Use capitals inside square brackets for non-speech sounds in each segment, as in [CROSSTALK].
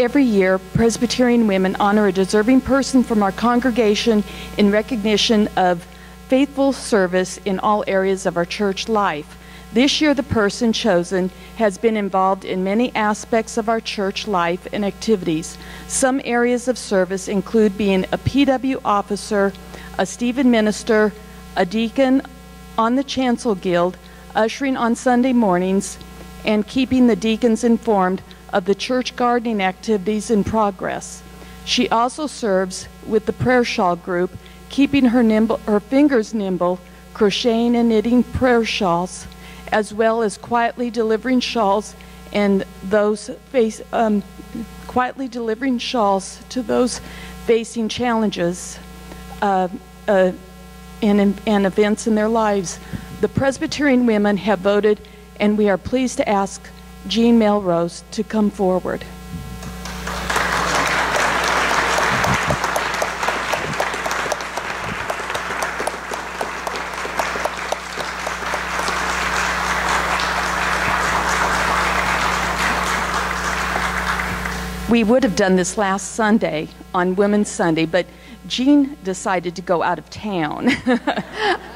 Every year, Presbyterian women honor a deserving person from our congregation in recognition of faithful service in all areas of our church life. This year, the person chosen has been involved in many aspects of our church life and activities. Some areas of service include being a PW officer, a Stephen minister, a deacon on the Chancel Guild, ushering on Sunday mornings, and keeping the deacons informed of the church gardening activities in progress. She also serves with the prayer shawl group, keeping her, nimble, her fingers nimble, crocheting and knitting prayer shawls, as well as quietly delivering shawls and those face, um, quietly delivering shawls to those facing challenges uh, uh, and, and events in their lives. The Presbyterian women have voted, and we are pleased to ask Jean Melrose to come forward. We would have done this last Sunday on Women's Sunday, but Jean decided to go out of town. [LAUGHS]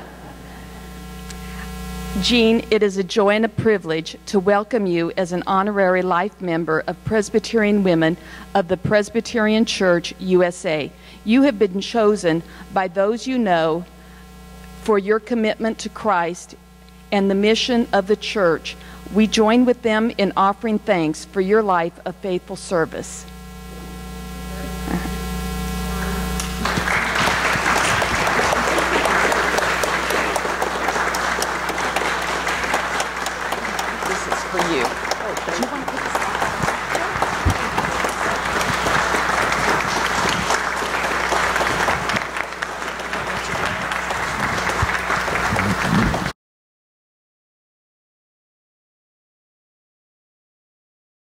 Jean, it is a joy and a privilege to welcome you as an honorary life member of Presbyterian Women of the Presbyterian Church USA. You have been chosen by those you know for your commitment to Christ and the mission of the church. We join with them in offering thanks for your life of faithful service. For you. Oh, you